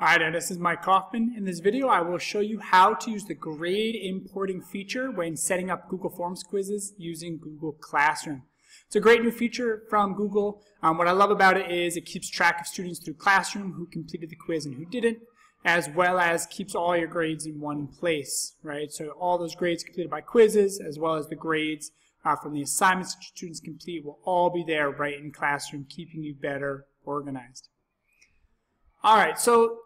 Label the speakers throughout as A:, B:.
A: Alright, this is Mike Kaufman. In this video, I will show you how to use the grade importing feature when setting up Google Forms quizzes using Google Classroom. It's a great new feature from Google. Um, what I love about it is it keeps track of students through Classroom who completed the quiz and who didn't, as well as keeps all your grades in one place, right? So all those grades completed by quizzes, as well as the grades uh, from the assignments that students complete will all be there right in Classroom, keeping you better organized. All right, so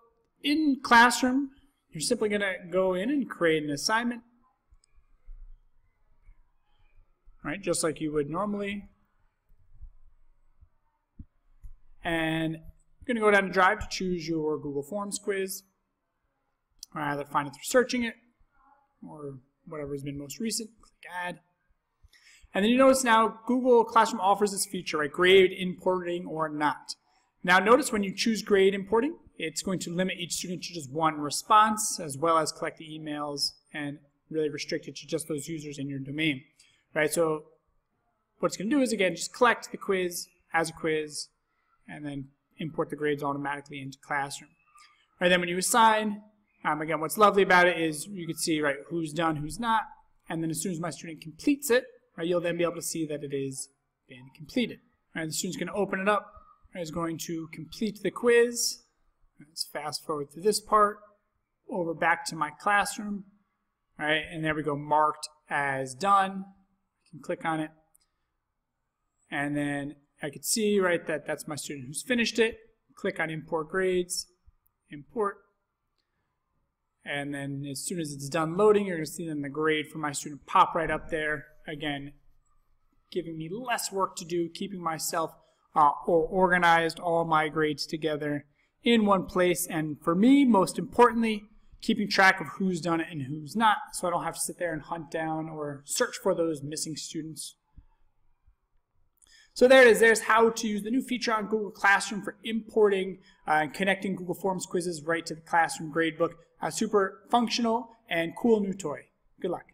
A: in Classroom, you're simply going to go in and create an assignment. Right, just like you would normally. And you're going to go down to Drive to choose your Google Forms quiz. Or either find it through searching it, or whatever has been most recent. Click Add. And then you notice now Google Classroom offers this feature, right? Grade importing or not. Now notice when you choose grade importing, it's going to limit each student to just one response, as well as collect the emails and really restrict it to just those users in your domain. Right, so what it's going to do is, again, just collect the quiz as a quiz, and then import the grades automatically into Classroom. Right, then when you assign, um, again, what's lovely about it is you can see, right, who's done, who's not, and then as soon as my student completes it, right, you'll then be able to see that it is been completed. Right, the student's going to open it up, right, is going to complete the quiz, Let's fast forward to this part, over back to my classroom, right, and there we go, marked as done. I can click on it, and then I can see, right, that that's my student who's finished it. Click on import grades, import, and then as soon as it's done loading, you're to see then the grade for my student pop right up there. Again, giving me less work to do, keeping myself uh, or organized all my grades together in one place. And for me, most importantly, keeping track of who's done it and who's not, so I don't have to sit there and hunt down or search for those missing students. So there it is. There's how to use the new feature on Google Classroom for importing uh, and connecting Google Forms quizzes right to the Classroom gradebook. A super functional and cool new toy. Good luck.